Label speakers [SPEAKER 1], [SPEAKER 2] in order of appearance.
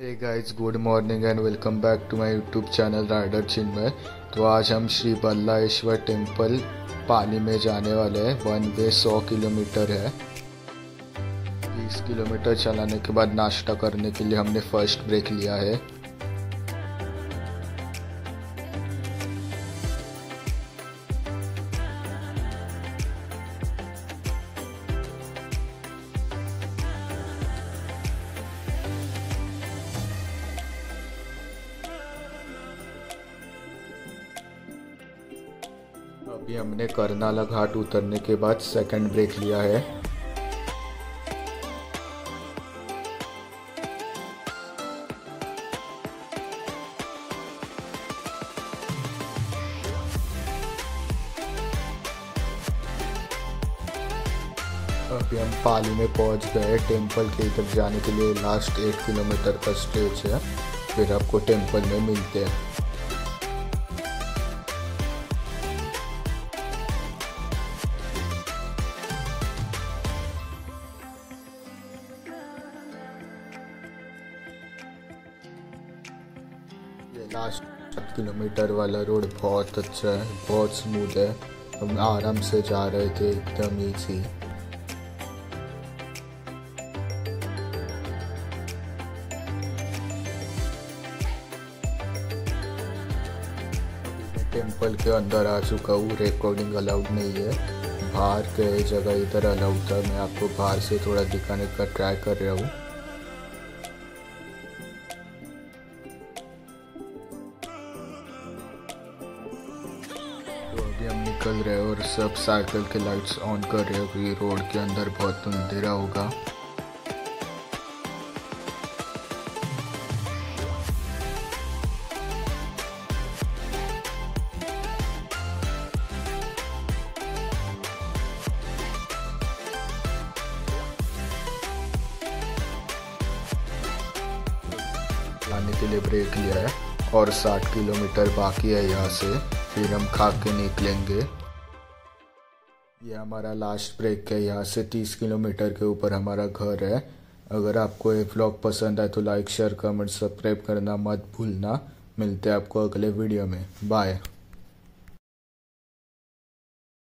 [SPEAKER 1] Hey guys good morning and welcome back to my YouTube channel rider Chinmay तो आज हम Shri बल्लाश्वर temple पानी में जाने वाले हैं। वन वे सौ किलोमीटर है। बीस किलोमीटर चलाने के बाद नाश्ता करने के लिए हमने फ़र्स्ट ब्रेक लिया है। अभी हमने करनाला घाट उतरने के बाद सेकंड ब्रेक लिया है। अभी हम पाली में पहुँच गए। टेंपल के इधर जाने के लिए लास्ट एट किलोमीटर का स्टेज है। फिर आपको टेंपल में मिलते हैं। लास्ट सात किलोमीटर वाला रोड बहुत अच्छा है, बहुत स्मूथ है। हम आराम से जा रहे थे, एकदम ईजी टेंपल के अंदर आ चुका हूँ रिकॉर्डिंग अलाउड नहीं है। बाहर के जगह इधर अलाउड था, मैं आपको बाहर से थोड़ा दिखाने का ट्राई कर रहा हूँ। अभी हम निकल रहे हैं और सब साइकिल के लाइट्स ऑन कर रहे हैं क्योंकि रोड के अंदर बहुत अंधेरा होगा। लाने के लिए ब्रेक लिया है और 60 किलोमीटर बाकी है यहाँ से। फिर हम खा के निकलेंगे। ये हमारा लास्ट ब्रेक है। यहाँ से 30 किलोमीटर के ऊपर हमारा घर है। अगर आपको ये ब्लॉग पसंद आए तो लाइक शेयर कमेंट सब्सक्राइब करना मत भूलना। मिलते हैं आपको अगले वीडियो में। बाय